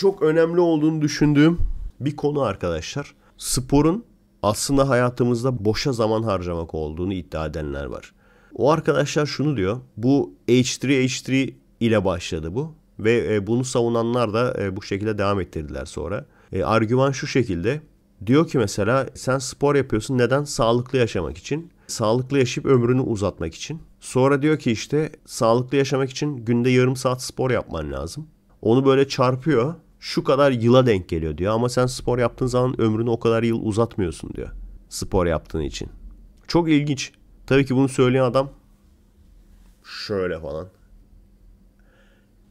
çok önemli olduğunu düşündüğüm bir konu arkadaşlar. Sporun aslında hayatımızda boşa zaman harcamak olduğunu iddia edenler var. O arkadaşlar şunu diyor. Bu H3H3 ile başladı bu. Ve e, bunu savunanlar da e, bu şekilde devam ettirdiler sonra. E, argüman şu şekilde. Diyor ki mesela sen spor yapıyorsun neden? Sağlıklı yaşamak için. Sağlıklı yaşayıp ömrünü uzatmak için. Sonra diyor ki işte sağlıklı yaşamak için günde yarım saat spor yapman lazım. Onu böyle çarpıyor. Şu kadar yıla denk geliyor diyor. Ama sen spor yaptığın zaman ömrünü o kadar yıl uzatmıyorsun diyor. Spor yaptığın için. Çok ilginç. Tabii ki bunu söyleyen adam şöyle falan.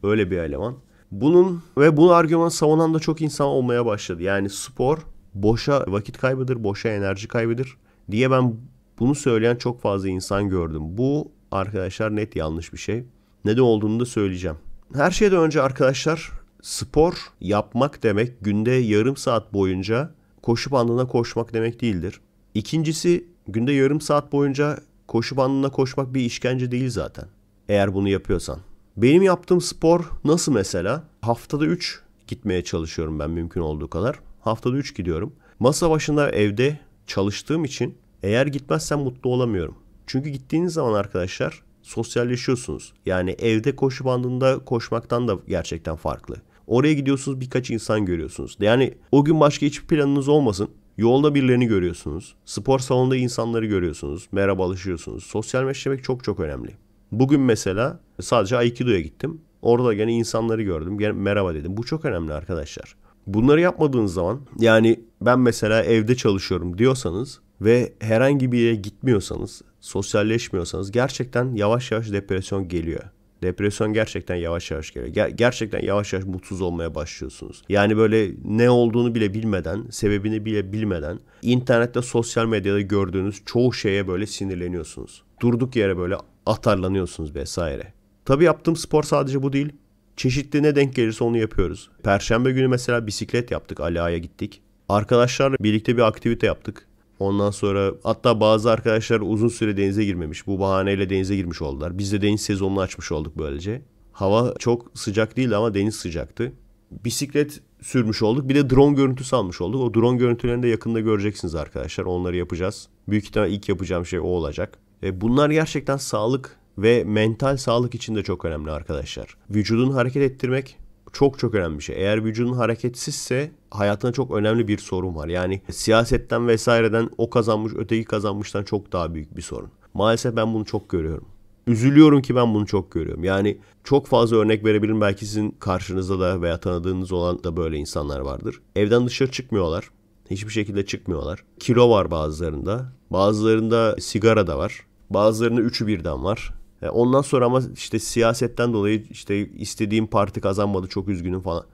Öyle bir eleman. Bunun ve bu argümanı savunan da çok insan olmaya başladı. Yani spor boşa vakit kaybıdır, boşa enerji kaybıdır diye ben bunu söyleyen çok fazla insan gördüm. Bu arkadaşlar net yanlış bir şey. Ne de olduğunu da söyleyeceğim. Her şeyden önce arkadaşlar spor yapmak demek günde yarım saat boyunca koşu bandına koşmak demek değildir. İkincisi günde yarım saat boyunca koşu bandına koşmak bir işkence değil zaten. Eğer bunu yapıyorsan. Benim yaptığım spor nasıl mesela? Haftada 3 gitmeye çalışıyorum ben mümkün olduğu kadar. Haftada 3 gidiyorum. Masa başında evde çalıştığım için eğer gitmezsem mutlu olamıyorum. Çünkü gittiğiniz zaman arkadaşlar sosyalleşiyorsunuz. Yani evde koşu bandında koşmaktan da gerçekten farklı. Oraya gidiyorsunuz birkaç insan görüyorsunuz. Yani o gün başka hiçbir planınız olmasın. Yolda birilerini görüyorsunuz. Spor salonunda insanları görüyorsunuz. Merhabalaşıyorsunuz. Sosyalleşmek çok çok önemli. Bugün mesela sadece Aikido'ya gittim. Orada gene insanları gördüm. Gene merhaba dedim. Bu çok önemli arkadaşlar. Bunları yapmadığınız zaman yani ben mesela evde çalışıyorum diyorsanız ve herhangi bir yere gitmiyorsanız, sosyalleşmiyorsanız gerçekten yavaş yavaş depresyon geliyor. Depresyon gerçekten yavaş yavaş geliyor. Ger- gerçekten yavaş yavaş mutsuz olmaya başlıyorsunuz. Yani böyle ne olduğunu bile bilmeden, sebebini bile bilmeden internette, sosyal medyada gördüğünüz çoğu şeye böyle sinirleniyorsunuz. Durduk yere böyle atarlanıyorsunuz vesaire. Tabii yaptığım spor sadece bu değil. Çeşitli ne denk gelirse onu yapıyoruz. Perşembe günü mesela bisiklet yaptık. Ali gittik. Arkadaşlarla birlikte bir aktivite yaptık. Ondan sonra hatta bazı arkadaşlar uzun süre denize girmemiş. Bu bahaneyle denize girmiş oldular. Biz de deniz sezonunu açmış olduk böylece. Hava çok sıcak değildi ama deniz sıcaktı. Bisiklet sürmüş olduk. Bir de drone görüntüsü almış olduk. O drone görüntülerini de yakında göreceksiniz arkadaşlar. Onları yapacağız. Büyük ihtimal ilk yapacağım şey o olacak. E bunlar gerçekten sağlık ve mental sağlık için de çok önemli arkadaşlar. Vücudunu hareket ettirmek çok çok önemli bir şey. Eğer vücudun hareketsizse hayatında çok önemli bir sorun var. Yani siyasetten vesaireden o kazanmış öteki kazanmıştan çok daha büyük bir sorun. Maalesef ben bunu çok görüyorum. Üzülüyorum ki ben bunu çok görüyorum. Yani çok fazla örnek verebilirim. Belki sizin karşınızda da veya tanıdığınız olan da böyle insanlar vardır. Evden dışarı çıkmıyorlar. Hiçbir şekilde çıkmıyorlar. Kilo var bazılarında. Bazılarında sigara da var. Bazılarında üçü birden var. E, ondan sonra ama işte siyasetten dolayı işte istediğim parti kazanmadı çok üzgünüm falan.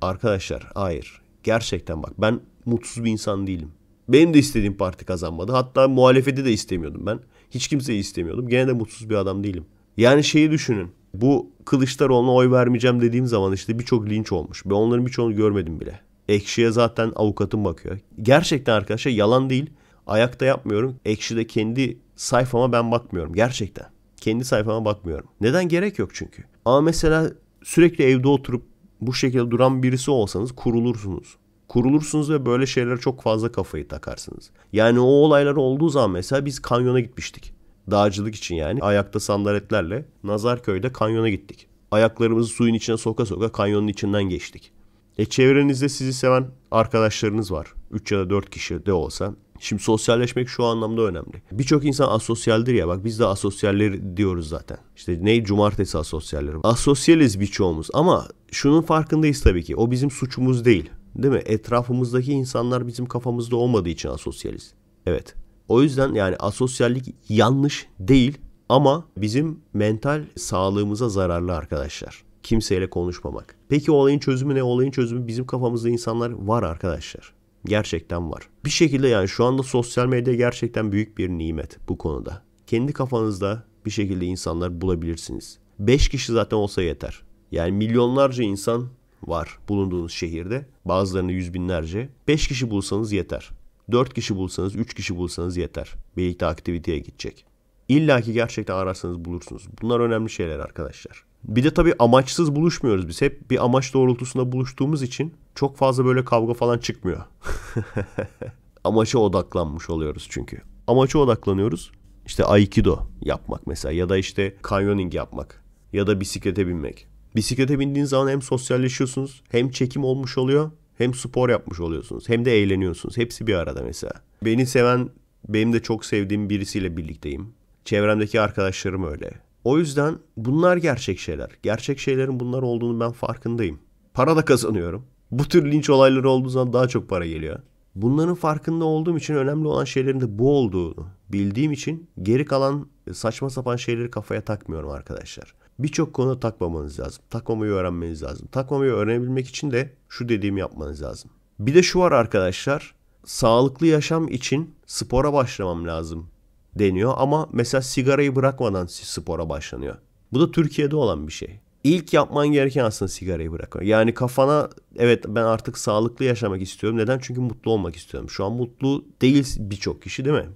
Arkadaşlar hayır. Gerçekten bak ben mutsuz bir insan değilim. Benim de istediğim parti kazanmadı. Hatta muhalefeti de istemiyordum ben. Hiç kimseyi istemiyordum. Gene de mutsuz bir adam değilim. Yani şeyi düşünün. Bu Kılıçdaroğlu'na oy vermeyeceğim dediğim zaman işte birçok linç olmuş. Ben onların birçoğunu görmedim bile. Ekşi'ye zaten avukatım bakıyor. Gerçekten arkadaşlar yalan değil. Ayakta yapmıyorum. Ekşi'de kendi sayfama ben bakmıyorum. Gerçekten. Kendi sayfama bakmıyorum. Neden? Gerek yok çünkü. Ama mesela sürekli evde oturup bu şekilde duran birisi olsanız kurulursunuz. Kurulursunuz ve böyle şeylere çok fazla kafayı takarsınız. Yani o olaylar olduğu zaman mesela biz kanyona gitmiştik. Dağcılık için yani. Ayakta sandaletlerle Nazarköy'de kanyona gittik. Ayaklarımızı suyun içine soka soka kanyonun içinden geçtik. E çevrenizde sizi seven arkadaşlarınız var. 3 ya da 4 kişi de olsa Şimdi sosyalleşmek şu anlamda önemli. Birçok insan asosyaldir ya bak biz de asosyaller diyoruz zaten. İşte ne cumartesi asosyalleri. Asosyaliz birçoğumuz ama şunun farkındayız tabii ki. O bizim suçumuz değil. Değil mi? Etrafımızdaki insanlar bizim kafamızda olmadığı için asosyaliz. Evet. O yüzden yani asosyallik yanlış değil ama bizim mental sağlığımıza zararlı arkadaşlar. Kimseyle konuşmamak. Peki olayın çözümü ne? Olayın çözümü bizim kafamızda insanlar var arkadaşlar. Gerçekten var. Bir şekilde yani şu anda sosyal medya gerçekten büyük bir nimet bu konuda. Kendi kafanızda bir şekilde insanlar bulabilirsiniz. 5 kişi zaten olsa yeter. Yani milyonlarca insan var bulunduğunuz şehirde. Bazılarını yüz binlerce. 5 kişi bulsanız yeter. 4 kişi bulsanız, 3 kişi bulsanız yeter. Birlikte aktiviteye gidecek. İlla ki gerçekten ararsanız bulursunuz. Bunlar önemli şeyler arkadaşlar. Bir de tabii amaçsız buluşmuyoruz biz. Hep bir amaç doğrultusunda buluştuğumuz için çok fazla böyle kavga falan çıkmıyor. Amaça odaklanmış oluyoruz çünkü. Amaça odaklanıyoruz. İşte aikido yapmak mesela ya da işte canyoning yapmak ya da bisiklete binmek. Bisiklete bindiğin zaman hem sosyalleşiyorsunuz hem çekim olmuş oluyor hem spor yapmış oluyorsunuz hem de eğleniyorsunuz. Hepsi bir arada mesela. Beni seven benim de çok sevdiğim birisiyle birlikteyim. Çevremdeki arkadaşlarım öyle. O yüzden bunlar gerçek şeyler. Gerçek şeylerin bunlar olduğunu ben farkındayım. Para da kazanıyorum. Bu tür linç olayları olduğu zaman daha çok para geliyor. Bunların farkında olduğum için önemli olan şeylerin de bu olduğunu bildiğim için geri kalan saçma sapan şeyleri kafaya takmıyorum arkadaşlar. Birçok konuda takmamanız lazım. Takmamayı öğrenmeniz lazım. Takmamayı öğrenebilmek için de şu dediğimi yapmanız lazım. Bir de şu var arkadaşlar. Sağlıklı yaşam için spora başlamam lazım deniyor ama mesela sigarayı bırakmadan spora başlanıyor. Bu da Türkiye'de olan bir şey. İlk yapman gereken aslında sigarayı bırakmak. Yani kafana evet ben artık sağlıklı yaşamak istiyorum. Neden? Çünkü mutlu olmak istiyorum. Şu an mutlu değil birçok kişi değil mi?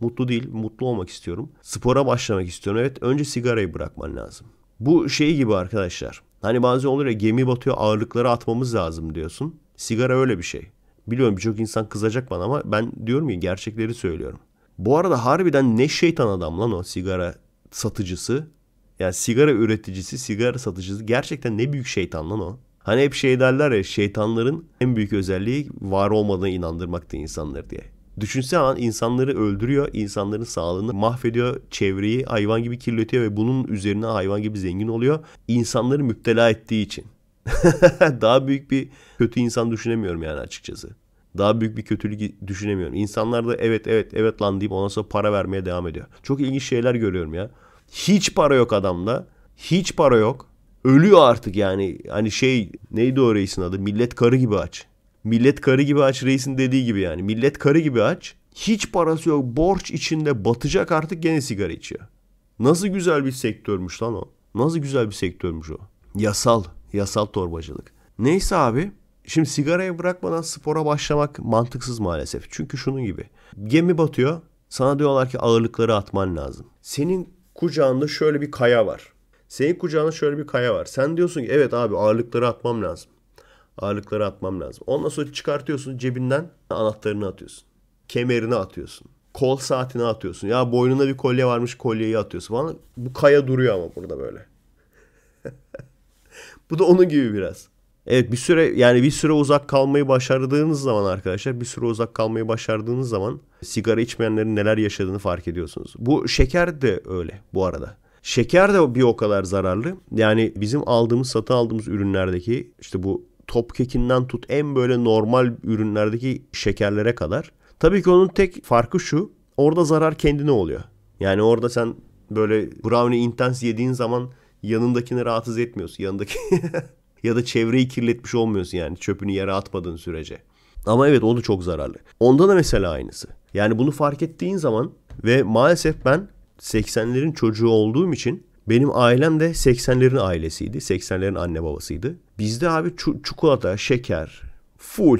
Mutlu değil, mutlu olmak istiyorum. Spora başlamak istiyorum. Evet önce sigarayı bırakman lazım. Bu şey gibi arkadaşlar. Hani bazen olur ya gemi batıyor ağırlıkları atmamız lazım diyorsun. Sigara öyle bir şey. Biliyorum birçok insan kızacak bana ama ben diyorum ki gerçekleri söylüyorum. Bu arada harbiden ne şeytan adam lan o sigara satıcısı. Yani sigara üreticisi, sigara satıcısı gerçekten ne büyük şeytan lan o. Hani hep şey derler ya şeytanların en büyük özelliği var olmadığına inandırmaktı insanları diye. Düşünsene an insanları öldürüyor, insanların sağlığını mahvediyor, çevreyi hayvan gibi kirletiyor ve bunun üzerine hayvan gibi zengin oluyor. İnsanları müptela ettiği için. Daha büyük bir kötü insan düşünemiyorum yani açıkçası. Daha büyük bir kötülük düşünemiyorum. İnsanlar da evet evet evet lan deyip ondan sonra para vermeye devam ediyor. Çok ilginç şeyler görüyorum ya. Hiç para yok adamda. Hiç para yok. Ölüyor artık yani. Hani şey neydi o reisin adı? Millet karı gibi aç. Millet karı gibi aç reisin dediği gibi yani. Millet karı gibi aç. Hiç parası yok. Borç içinde batacak artık gene sigara içiyor. Nasıl güzel bir sektörmüş lan o. Nasıl güzel bir sektörmüş o. Yasal. Yasal torbacılık. Neyse abi. Şimdi sigarayı bırakmadan spora başlamak mantıksız maalesef. Çünkü şunun gibi. Gemi batıyor. Sana diyorlar ki ağırlıkları atman lazım. Senin kucağında şöyle bir kaya var. Senin kucağında şöyle bir kaya var. Sen diyorsun ki evet abi ağırlıkları atmam lazım. Ağırlıkları atmam lazım. Ondan sonra çıkartıyorsun cebinden anahtarını atıyorsun. Kemerini atıyorsun. Kol saatini atıyorsun. Ya boynunda bir kolye varmış kolyeyi atıyorsun falan. Bu kaya duruyor ama burada böyle. Bu da onun gibi biraz. Evet bir süre yani bir süre uzak kalmayı başardığınız zaman arkadaşlar bir süre uzak kalmayı başardığınız zaman sigara içmeyenlerin neler yaşadığını fark ediyorsunuz. Bu şeker de öyle bu arada. Şeker de bir o kadar zararlı. Yani bizim aldığımız satın aldığımız ürünlerdeki işte bu top kekinden tut en böyle normal ürünlerdeki şekerlere kadar. Tabii ki onun tek farkı şu. Orada zarar kendine oluyor. Yani orada sen böyle brownie intense yediğin zaman yanındakini rahatsız etmiyorsun. Yanındaki ya da çevreyi kirletmiş olmuyorsun yani çöpünü yere atmadığın sürece. Ama evet o da çok zararlı. Onda da mesela aynısı. Yani bunu fark ettiğin zaman ve maalesef ben 80'lerin çocuğu olduğum için benim ailem de 80'lerin ailesiydi. 80'lerin anne babasıydı. Bizde abi ç- çikolata, şeker, full,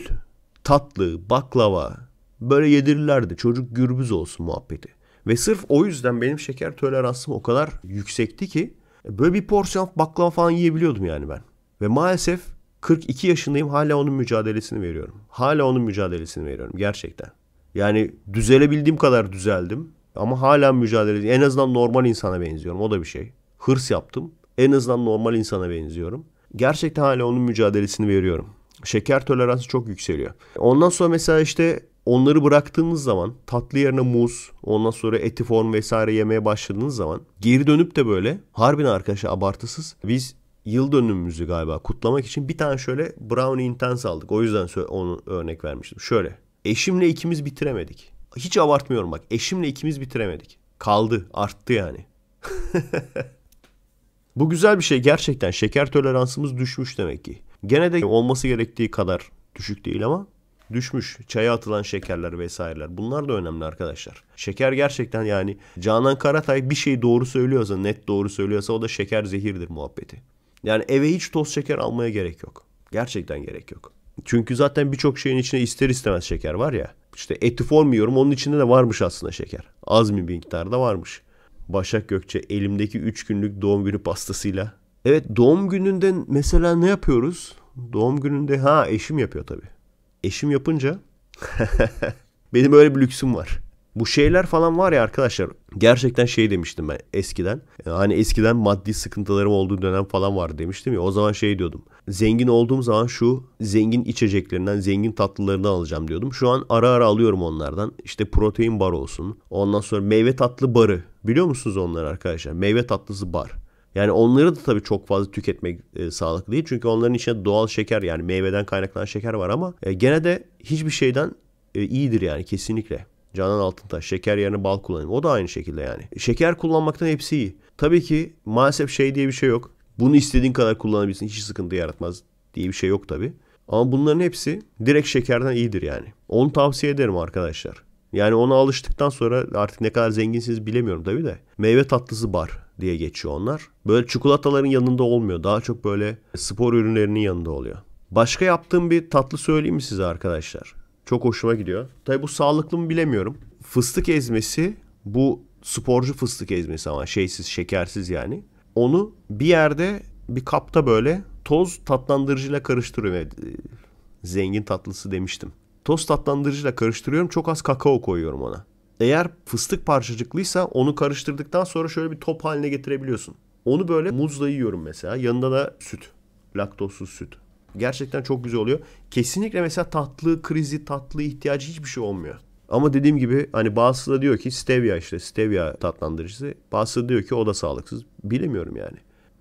tatlı, baklava böyle yedirirlerdi. Çocuk gürbüz olsun muhabbeti. Ve sırf o yüzden benim şeker toleransım o kadar yüksekti ki böyle bir porsiyon baklava falan yiyebiliyordum yani ben. Ve maalesef 42 yaşındayım hala onun mücadelesini veriyorum. Hala onun mücadelesini veriyorum gerçekten. Yani düzelebildiğim kadar düzeldim. Ama hala mücadele En azından normal insana benziyorum. O da bir şey. Hırs yaptım. En azından normal insana benziyorum. Gerçekten hala onun mücadelesini veriyorum. Şeker toleransı çok yükseliyor. Ondan sonra mesela işte onları bıraktığınız zaman tatlı yerine muz, ondan sonra etiform vesaire yemeye başladığınız zaman geri dönüp de böyle harbiden arkadaşlar abartısız biz yıl dönümümüzü galiba kutlamak için bir tane şöyle brownie intense aldık. O yüzden onu örnek vermiştim. Şöyle. Eşimle ikimiz bitiremedik. Hiç abartmıyorum bak. Eşimle ikimiz bitiremedik. Kaldı. Arttı yani. Bu güzel bir şey gerçekten. Şeker toleransımız düşmüş demek ki. Gene de olması gerektiği kadar düşük değil ama düşmüş. Çaya atılan şekerler vesaireler. Bunlar da önemli arkadaşlar. Şeker gerçekten yani Canan Karatay bir şey doğru söylüyorsa, net doğru söylüyorsa o da şeker zehirdir muhabbeti. Yani eve hiç toz şeker almaya gerek yok. Gerçekten gerek yok. Çünkü zaten birçok şeyin içinde ister istemez şeker var ya. İşte eti formuyorum onun içinde de varmış aslında şeker. Az bir miktarda varmış. Başak Gökçe elimdeki 3 günlük doğum günü pastasıyla Evet doğum gününde mesela ne yapıyoruz? Doğum gününde ha eşim yapıyor tabii. Eşim yapınca benim öyle bir lüksüm var. Bu şeyler falan var ya arkadaşlar gerçekten şey demiştim ben eskiden. Hani eskiden maddi sıkıntılarım olduğu dönem falan var demiştim ya. O zaman şey diyordum. Zengin olduğum zaman şu zengin içeceklerinden, zengin tatlılarından alacağım diyordum. Şu an ara ara alıyorum onlardan. İşte protein bar olsun. Ondan sonra meyve tatlı barı. Biliyor musunuz onları arkadaşlar? Meyve tatlısı bar. Yani onları da tabii çok fazla tüketmek e, sağlıklı değil. Çünkü onların içinde doğal şeker yani meyveden kaynaklanan şeker var ama e, gene de hiçbir şeyden e, iyidir yani kesinlikle. Canan Altıntaş şeker yerine bal kullanayım. O da aynı şekilde yani. Şeker kullanmaktan hepsi iyi. Tabii ki maalesef şey diye bir şey yok. Bunu istediğin kadar kullanabilirsin. Hiç sıkıntı yaratmaz diye bir şey yok tabii. Ama bunların hepsi direkt şekerden iyidir yani. Onu tavsiye ederim arkadaşlar. Yani ona alıştıktan sonra artık ne kadar zenginsiniz bilemiyorum tabii de. Meyve tatlısı bar diye geçiyor onlar. Böyle çikolataların yanında olmuyor. Daha çok böyle spor ürünlerinin yanında oluyor. Başka yaptığım bir tatlı söyleyeyim mi size arkadaşlar? Çok hoşuma gidiyor. Tabi bu sağlıklı mı bilemiyorum. Fıstık ezmesi bu sporcu fıstık ezmesi ama şeysiz şekersiz yani. Onu bir yerde bir kapta böyle toz tatlandırıcıyla karıştırıyorum. Evet, zengin tatlısı demiştim. Toz tatlandırıcıyla karıştırıyorum. Çok az kakao koyuyorum ona. Eğer fıstık parçacıklıysa onu karıştırdıktan sonra şöyle bir top haline getirebiliyorsun. Onu böyle muzla yiyorum mesela. Yanında da süt. Laktozsuz süt. Gerçekten çok güzel oluyor. Kesinlikle mesela tatlı krizi, tatlı ihtiyacı hiçbir şey olmuyor. Ama dediğim gibi hani bazısı da diyor ki stevia işte stevia tatlandırıcısı. Bazısı diyor ki o da sağlıksız. Bilemiyorum yani.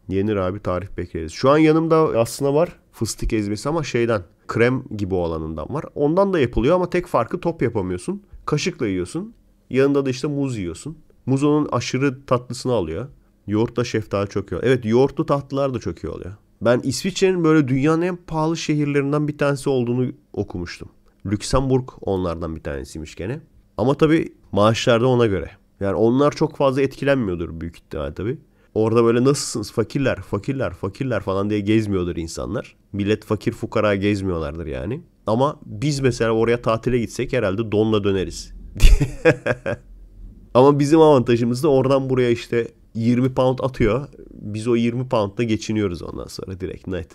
Yenir abi tarif bekleriz. Şu an yanımda aslında var fıstık ezmesi ama şeyden krem gibi olanından var. Ondan da yapılıyor ama tek farkı top yapamıyorsun. Kaşıkla yiyorsun. Yanında da işte muz yiyorsun. Muz onun aşırı tatlısını alıyor. Yoğurtla şeftali çok iyi. Evet yoğurtlu tatlılar da çok iyi oluyor. Ben İsviçre'nin böyle dünyanın en pahalı şehirlerinden bir tanesi olduğunu okumuştum. Lüksemburg onlardan bir tanesiymiş gene. Ama tabii maaşlar da ona göre. Yani onlar çok fazla etkilenmiyordur büyük ihtimal tabii. Orada böyle nasılsınız fakirler, fakirler, fakirler falan diye gezmiyordur insanlar. Millet fakir fukara gezmiyorlardır yani. Ama biz mesela oraya tatile gitsek herhalde donla döneriz. Ama bizim avantajımız da oradan buraya işte 20 pound atıyor. Biz o 20 poundla geçiniyoruz ondan sonra direkt net.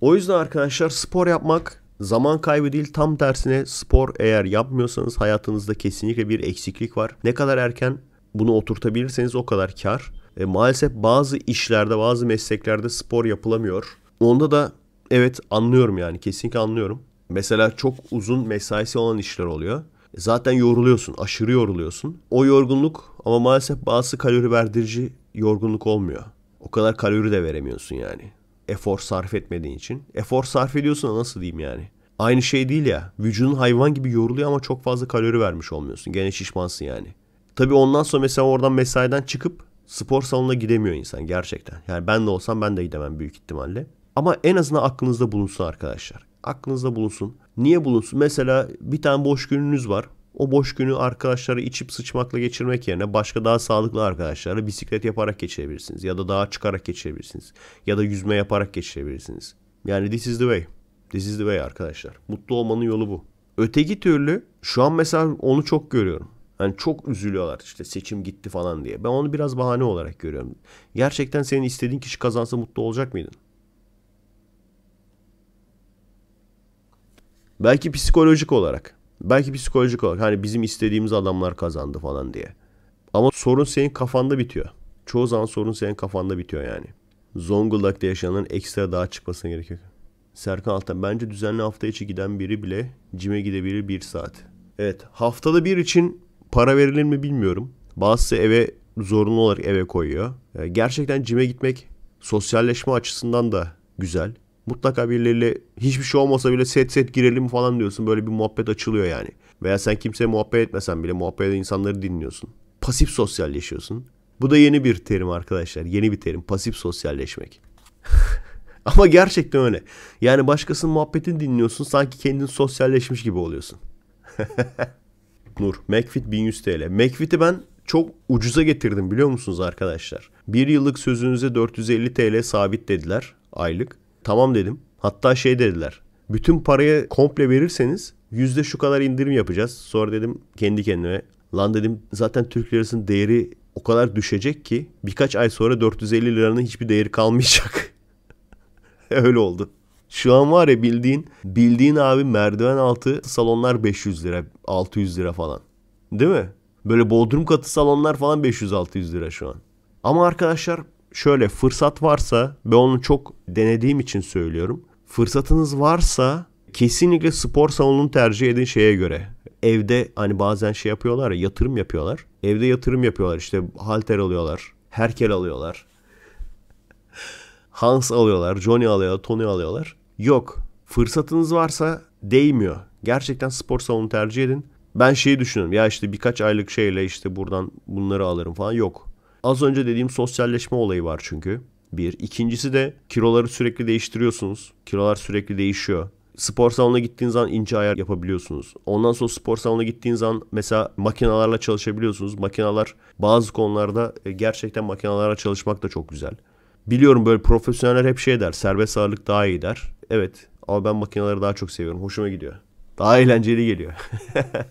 O yüzden arkadaşlar spor yapmak zaman kaybı değil tam tersine spor eğer yapmıyorsanız hayatınızda kesinlikle bir eksiklik var. Ne kadar erken bunu oturtabilirseniz o kadar kar. E, maalesef bazı işlerde bazı mesleklerde spor yapılamıyor. Onda da evet anlıyorum yani kesinlikle anlıyorum. Mesela çok uzun mesaisi olan işler oluyor. Zaten yoruluyorsun, aşırı yoruluyorsun. O yorgunluk ama maalesef bazı kalori verdirici yorgunluk olmuyor. O kadar kalori de veremiyorsun yani. Efor sarf etmediğin için. Efor sarf ediyorsun nasıl diyeyim yani. Aynı şey değil ya. Vücudun hayvan gibi yoruluyor ama çok fazla kalori vermiş olmuyorsun. Gene şişmansın yani. Tabii ondan sonra mesela oradan mesaiden çıkıp spor salonuna gidemiyor insan gerçekten. Yani ben de olsam ben de gidemem büyük ihtimalle. Ama en azından aklınızda bulunsun arkadaşlar. Aklınızda bulunsun. Niye bulunsun? Mesela bir tane boş gününüz var. O boş günü arkadaşları içip sıçmakla geçirmek yerine başka daha sağlıklı arkadaşlarla bisiklet yaparak geçirebilirsiniz. Ya da dağa çıkarak geçirebilirsiniz. Ya da yüzme yaparak geçirebilirsiniz. Yani this is the way. This is the way arkadaşlar. Mutlu olmanın yolu bu. Öteki türlü şu an mesela onu çok görüyorum. Hani çok üzülüyorlar işte seçim gitti falan diye. Ben onu biraz bahane olarak görüyorum. Gerçekten senin istediğin kişi kazansa mutlu olacak mıydın? Belki psikolojik olarak. Belki psikolojik olarak. Hani bizim istediğimiz adamlar kazandı falan diye. Ama sorun senin kafanda bitiyor. Çoğu zaman sorun senin kafanda bitiyor yani. Zonguldak'ta yaşanan ekstra daha çıkmasına gerek yok. Serkan Altan bence düzenli hafta içi giden biri bile cime gidebilir bir saat. Evet haftada bir için para verilir mi bilmiyorum. Bazısı eve zorunlu olarak eve koyuyor. Gerçekten cime gitmek sosyalleşme açısından da güzel. Mutlaka birileriyle hiçbir şey olmasa bile set set girelim falan diyorsun. Böyle bir muhabbet açılıyor yani. Veya sen kimseye muhabbet etmesen bile muhabbet insanları dinliyorsun. Pasif sosyalleşiyorsun. Bu da yeni bir terim arkadaşlar. Yeni bir terim. Pasif sosyalleşmek. Ama gerçekten öyle. Yani başkasının muhabbetini dinliyorsun. Sanki kendin sosyalleşmiş gibi oluyorsun. Nur. McFit 1100 TL. McFit'i ben çok ucuza getirdim biliyor musunuz arkadaşlar? Bir yıllık sözünüze 450 TL sabit dediler aylık. Tamam dedim. Hatta şey dediler. Bütün parayı komple verirseniz yüzde şu kadar indirim yapacağız. Sonra dedim kendi kendime lan dedim zaten Türk lirasının değeri o kadar düşecek ki birkaç ay sonra 450 liranın hiçbir değeri kalmayacak. Öyle oldu. Şu an var ya bildiğin bildiğin abi merdiven altı salonlar 500 lira 600 lira falan. Değil mi? Böyle bodrum katı salonlar falan 500-600 lira şu an. Ama arkadaşlar şöyle fırsat varsa ben onu çok denediğim için söylüyorum. Fırsatınız varsa kesinlikle spor salonunu tercih edin şeye göre. Evde hani bazen şey yapıyorlar ya yatırım yapıyorlar. Evde yatırım yapıyorlar işte halter alıyorlar. Herkel alıyorlar. Hans alıyorlar. Johnny alıyorlar. Tony alıyorlar. Yok. Fırsatınız varsa değmiyor. Gerçekten spor salonu tercih edin. Ben şeyi düşünüyorum. Ya işte birkaç aylık şeyle işte buradan bunları alırım falan. Yok. Az önce dediğim sosyalleşme olayı var çünkü. Bir. İkincisi de kiloları sürekli değiştiriyorsunuz. Kilolar sürekli değişiyor. Spor salonuna gittiğiniz zaman ince ayar yapabiliyorsunuz. Ondan sonra spor salonuna gittiğiniz zaman mesela makinalarla çalışabiliyorsunuz. Makinalar bazı konularda e, gerçekten makinalarla çalışmak da çok güzel. Biliyorum böyle profesyoneller hep şey der. Serbest ağırlık daha iyi der. Evet ama ben makineleri daha çok seviyorum. Hoşuma gidiyor. Daha eğlenceli geliyor.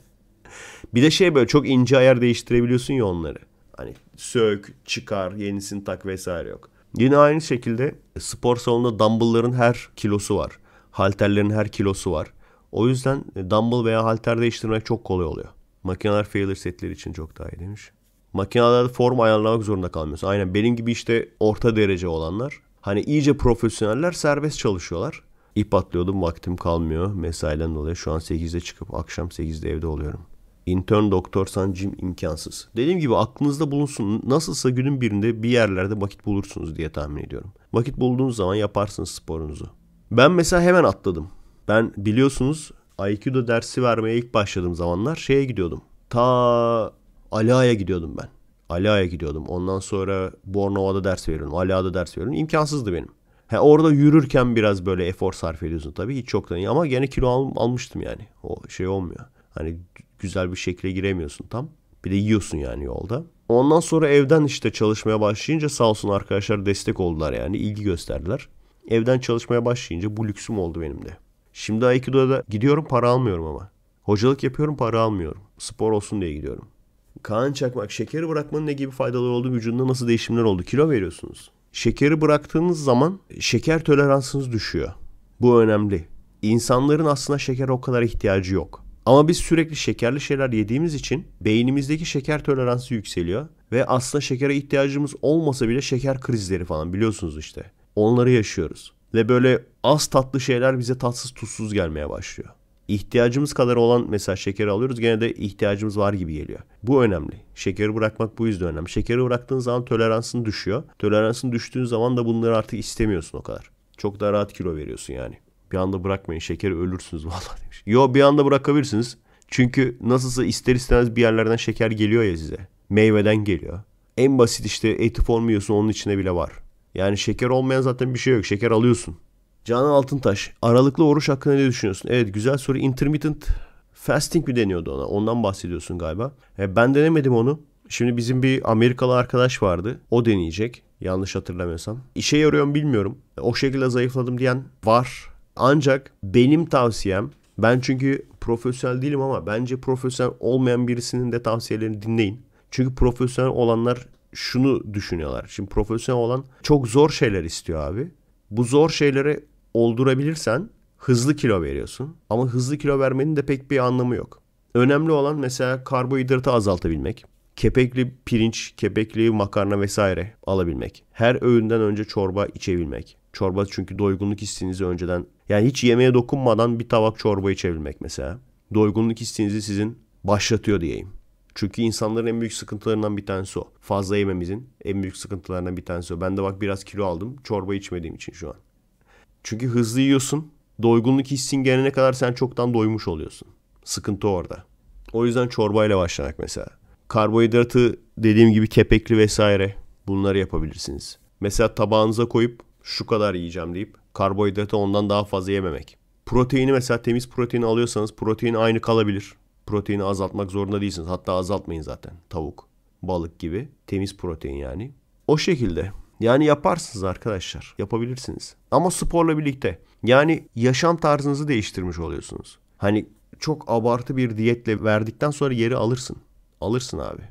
bir de şey böyle çok ince ayar değiştirebiliyorsun ya onları. Hani sök, çıkar, yenisini tak vesaire yok. Yine aynı şekilde spor salonunda dumbbellların her kilosu var. Halterlerin her kilosu var. O yüzden dumbbell veya halter değiştirmek çok kolay oluyor. Makineler failure setleri için çok daha iyi demiş. Makinelerde form ayarlamak zorunda kalmıyorsun. Aynen benim gibi işte orta derece olanlar. Hani iyice profesyoneller serbest çalışıyorlar. İp atlıyordum vaktim kalmıyor mesaiden dolayı. Şu an 8'de çıkıp akşam 8'de evde oluyorum. Intern doktor sancım imkansız. Dediğim gibi aklınızda bulunsun. Nasılsa günün birinde bir yerlerde vakit bulursunuz diye tahmin ediyorum. Vakit bulduğunuz zaman yaparsınız sporunuzu. Ben mesela hemen atladım. Ben biliyorsunuz Aikido dersi vermeye ilk başladığım zamanlar şeye gidiyordum. Ta Alia'ya gidiyordum ben. Alia'ya gidiyordum. Ondan sonra Bornova'da ders veriyorum. Alia'da ders veriyorum. İmkansızdı benim. He, orada yürürken biraz böyle efor sarf ediyorsun tabii. Hiç çoktan iyi ama gene kilo al, almıştım yani. O şey olmuyor. Hani güzel bir şekilde giremiyorsun tam. Bir de yiyorsun yani yolda. Ondan sonra evden işte çalışmaya başlayınca sağ olsun arkadaşlar destek oldular yani. ilgi gösterdiler. Evden çalışmaya başlayınca bu lüksüm oldu benim de. Şimdi Aikido'da gidiyorum para almıyorum ama. Hocalık yapıyorum para almıyorum. Spor olsun diye gidiyorum. Kaan Çakmak şekeri bırakmanın ne gibi faydaları oldu vücudunda nasıl değişimler oldu? Kilo veriyorsunuz. Şekeri bıraktığınız zaman şeker toleransınız düşüyor. Bu önemli. İnsanların aslında şeker o kadar ihtiyacı yok. Ama biz sürekli şekerli şeyler yediğimiz için beynimizdeki şeker toleransı yükseliyor. Ve aslında şekere ihtiyacımız olmasa bile şeker krizleri falan biliyorsunuz işte. Onları yaşıyoruz. Ve böyle az tatlı şeyler bize tatsız tuzsuz gelmeye başlıyor ihtiyacımız kadar olan mesela şekeri alıyoruz. Gene de ihtiyacımız var gibi geliyor. Bu önemli. Şekeri bırakmak bu yüzden önemli. Şekeri bıraktığın zaman toleransın düşüyor. Toleransın düştüğün zaman da bunları artık istemiyorsun o kadar. Çok daha rahat kilo veriyorsun yani. Bir anda bırakmayın şekeri ölürsünüz vallahi demiş. Yo bir anda bırakabilirsiniz. Çünkü nasılsa ister istemez bir yerlerden şeker geliyor ya size. Meyveden geliyor. En basit işte eti formu yiyorsun onun içine bile var. Yani şeker olmayan zaten bir şey yok. Şeker alıyorsun. Canan Altıntaş, aralıklı oruç hakkında ne düşünüyorsun? Evet güzel soru. Intermittent fasting mi deniyordu ona? Ondan bahsediyorsun galiba. E, ben denemedim onu. Şimdi bizim bir Amerikalı arkadaş vardı. O deneyecek. Yanlış hatırlamıyorsam. İşe yarıyor mu bilmiyorum. O şekilde zayıfladım diyen var. Ancak benim tavsiyem ben çünkü profesyonel değilim ama bence profesyonel olmayan birisinin de tavsiyelerini dinleyin. Çünkü profesyonel olanlar şunu düşünüyorlar. Şimdi profesyonel olan çok zor şeyler istiyor abi. Bu zor şeyleri oldurabilirsen hızlı kilo veriyorsun. Ama hızlı kilo vermenin de pek bir anlamı yok. Önemli olan mesela karbonhidratı azaltabilmek. Kepekli pirinç, kepekli makarna vesaire alabilmek. Her öğünden önce çorba içebilmek. Çorba çünkü doygunluk hissinizi önceden yani hiç yemeğe dokunmadan bir tabak çorba içebilmek mesela. Doygunluk hissinizi sizin başlatıyor diyeyim. Çünkü insanların en büyük sıkıntılarından bir tanesi o. Fazla yememizin en büyük sıkıntılarından bir tanesi o. Ben de bak biraz kilo aldım çorba içmediğim için şu an. Çünkü hızlı yiyorsun. Doygunluk hissin gelene kadar sen çoktan doymuş oluyorsun. Sıkıntı orada. O yüzden çorbayla başlamak mesela. Karbonhidratı dediğim gibi kepekli vesaire bunları yapabilirsiniz. Mesela tabağınıza koyup şu kadar yiyeceğim deyip karbonhidratı ondan daha fazla yememek. Proteini mesela temiz protein alıyorsanız protein aynı kalabilir. Proteini azaltmak zorunda değilsiniz. Hatta azaltmayın zaten. Tavuk, balık gibi temiz protein yani. O şekilde yani yaparsınız arkadaşlar. Yapabilirsiniz. Ama sporla birlikte. Yani yaşam tarzınızı değiştirmiş oluyorsunuz. Hani çok abartı bir diyetle verdikten sonra yeri alırsın. Alırsın abi.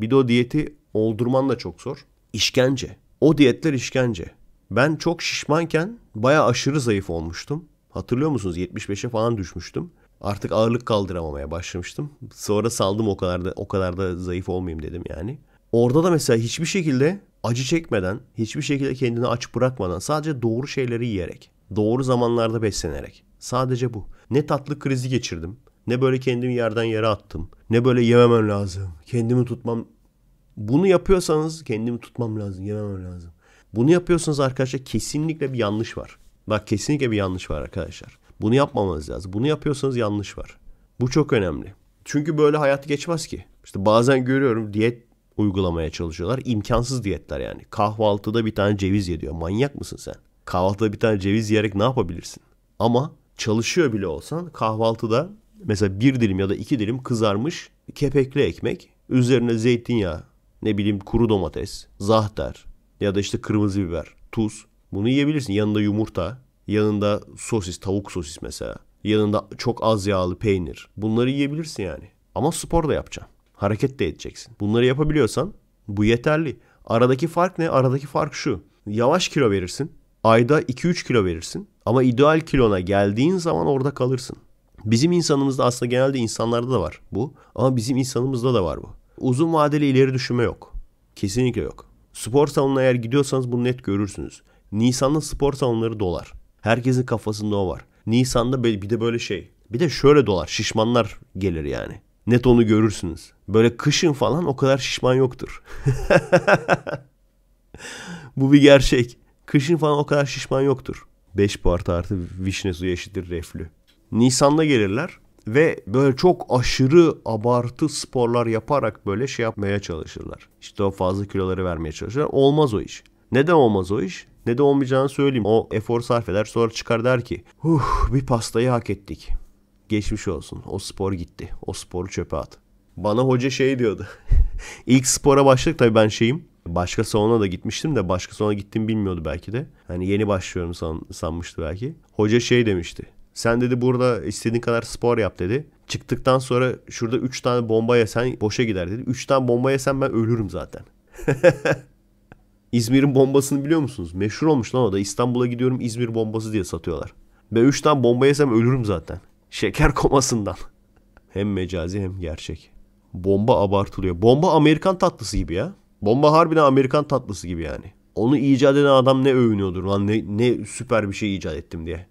Bir de o diyeti Oldurman da çok zor. İşkence. O diyetler işkence. Ben çok şişmanken baya aşırı zayıf olmuştum. Hatırlıyor musunuz? 75'e falan düşmüştüm. Artık ağırlık kaldıramamaya başlamıştım. Sonra saldım o kadar da o kadar da zayıf olmayayım dedim yani. Orada da mesela hiçbir şekilde acı çekmeden, hiçbir şekilde kendini aç bırakmadan sadece doğru şeyleri yiyerek, doğru zamanlarda beslenerek. Sadece bu. Ne tatlı krizi geçirdim. Ne böyle kendimi yerden yere attım. Ne böyle yememem lazım. Kendimi tutmam. Bunu yapıyorsanız kendimi tutmam lazım. Yememem lazım. Bunu yapıyorsanız arkadaşlar kesinlikle bir yanlış var. Bak kesinlikle bir yanlış var arkadaşlar. Bunu yapmamanız lazım. Bunu yapıyorsanız yanlış var. Bu çok önemli. Çünkü böyle hayat geçmez ki. İşte bazen görüyorum diyet uygulamaya çalışıyorlar. İmkansız diyetler yani. Kahvaltıda bir tane ceviz yediyor. Manyak mısın sen? Kahvaltıda bir tane ceviz yiyerek ne yapabilirsin? Ama çalışıyor bile olsan kahvaltıda mesela bir dilim ya da iki dilim kızarmış kepekli ekmek. Üzerine zeytinyağı, ne bileyim kuru domates, zahter ya da işte kırmızı biber, tuz. Bunu yiyebilirsin. Yanında yumurta, yanında sosis, tavuk sosis mesela. Yanında çok az yağlı peynir. Bunları yiyebilirsin yani. Ama spor da yapacaksın. Hareket de edeceksin. Bunları yapabiliyorsan bu yeterli. Aradaki fark ne? Aradaki fark şu. Yavaş kilo verirsin. Ayda 2-3 kilo verirsin. Ama ideal kilona geldiğin zaman orada kalırsın. Bizim insanımızda aslında genelde insanlarda da var bu. Ama bizim insanımızda da var bu. Uzun vadeli ileri düşünme yok. Kesinlikle yok. Spor salonuna eğer gidiyorsanız bunu net görürsünüz. Nisan'da spor salonları dolar. Herkesin kafasında o var. Nisan'da bir de böyle şey. Bir de şöyle dolar. Şişmanlar gelir yani. Net onu görürsünüz. Böyle kışın falan o kadar şişman yoktur. Bu bir gerçek. Kışın falan o kadar şişman yoktur. 5 parti artı vişne suyu eşittir reflü. Nisan'da gelirler ve böyle çok aşırı abartı sporlar yaparak böyle şey yapmaya çalışırlar. İşte o fazla kiloları vermeye çalışırlar. Olmaz o iş. Neden olmaz o iş? Ne de olmayacağını söyleyeyim. O efor sarf eder sonra çıkar der ki huh bir pastayı hak ettik. Geçmiş olsun. O spor gitti. O sporu çöpe at. Bana hoca şey diyordu. İlk spora başladık tabii ben şeyim. Başka salona da gitmiştim de başka salona gittim bilmiyordu belki de. Hani yeni başlıyorum san, sanmıştı belki. Hoca şey demişti. Sen dedi burada istediğin kadar spor yap dedi. Çıktıktan sonra şurada 3 tane bomba yesen boşa gider dedi. 3 tane bomba yesen ben ölürüm zaten. İzmir'in bombasını biliyor musunuz? Meşhur olmuş lan o da. İstanbul'a gidiyorum İzmir bombası diye satıyorlar. Ben 3 tane bomba yesem ölürüm zaten. Şeker komasından. hem mecazi hem gerçek. Bomba abartılıyor. Bomba Amerikan tatlısı gibi ya. Bomba harbiden Amerikan tatlısı gibi yani. Onu icat eden adam ne övünüyordur lan ne, ne süper bir şey icat ettim diye.